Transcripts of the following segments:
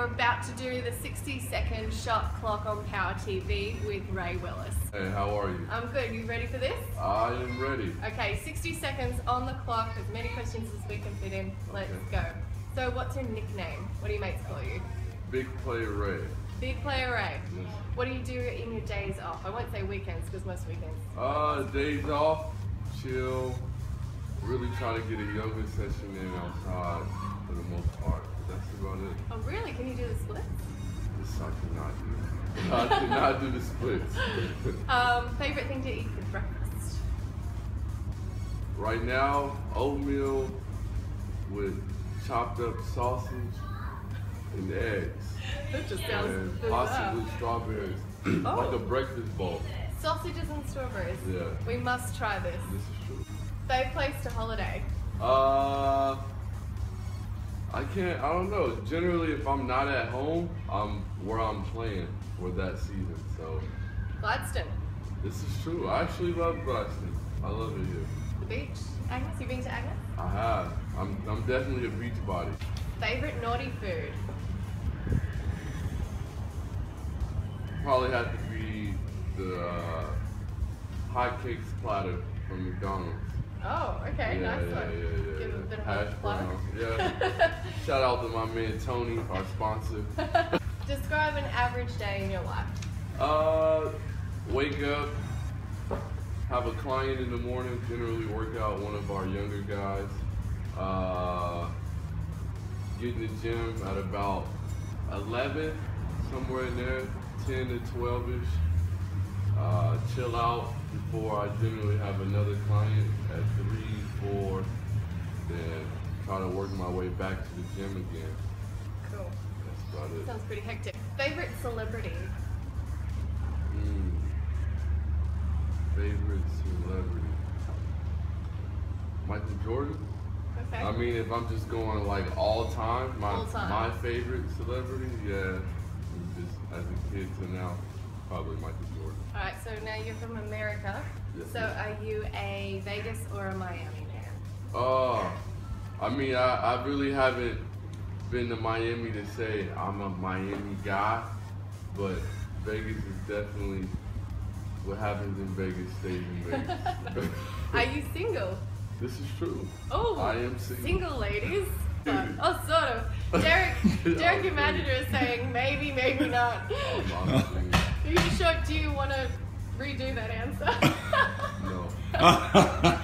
you're about to do the 60 second shot clock on Power TV with Ray Willis. Hey, how are you? I'm good. You ready for this? I am ready. Okay, 60 seconds on the clock, as many questions as we can fit in. Let's Okay. go. So, what's your nickname? What do your mates call you? Big play Ray. Big Player Ray. Yes. What do you do in your days off? I won't say weekends because most weekends. Uh, days off, chill. Really try to get a yoga session in outside for the most part. But that's about it. Oh, really? Can you do the splits? This I cannot do. I cannot do the splits. Um, favorite thing to eat for breakfast? right now, oatmeal with chopped up sausage and eggs. That just sounds And bizarre. possibly strawberries. Oh. Like a breakfast bowl. Sausages and strawberries. Yeah. We must try this. This is true. Fave place to holiday. Uh, I can't. I don't know. Generally, if I'm not at home, I'm where I'm playing for that season. So Gladstone. this is true. I actually love Gladstone. I love it here. The beach. Agnes, you been to Agnes? I have. I'm. I'm definitely a beach body. Favorite naughty food. Probably have to be the uh, hot cakes platter from McDonald's. Oh, okay, yeah, nice yeah, one. yeah, yeah, Give yeah. a bit of Hash Yeah. Shout out to my man Tony, our sponsor. Describe an average day in your life. Uh, wake up, have a client in the morning, generally work out one of our younger guys. Uh, get in the gym at about 11, somewhere in there, 10 to 12 ish. Uh, chill out before I generally have another client at 3, 4, then try to work my way back to the gym again. Cool. That's about it. Sounds pretty hectic. Favorite celebrity. Mm. Favorite celebrity? Michael Jordan. Okay. I mean, if I'm just going like all time, my All time. my favorite celebrity, yeah, just as a kid to now, probably Michael Jordan. All right, so now you're from America. Yes, so are you a Vegas or a Miami man? Oh, uh, I mean, I, I really haven't been to Miami to say I'm a Miami guy, but Vegas is definitely what happens in Vegas stays in Vegas. Are you single? this is true. Oh, I am single. Single ladies. Oh, sort of. Derek, Derek, oh, your manager is saying maybe, maybe not. Oh, I'm, I'm single. Are you sure? Do you want to redo that answer? No.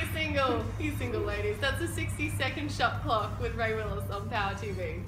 He's single. He's single, ladies. That's a 60 second shot clock with Ray Willis on Power TV.